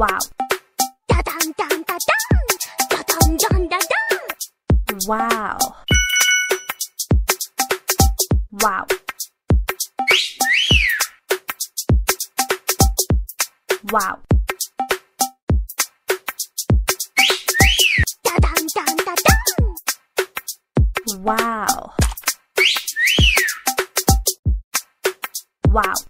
Wow. Da. Da dun dun. Wow. Wow. Wow. Da dun. Wow. Wow.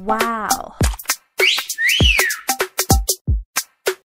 Wow.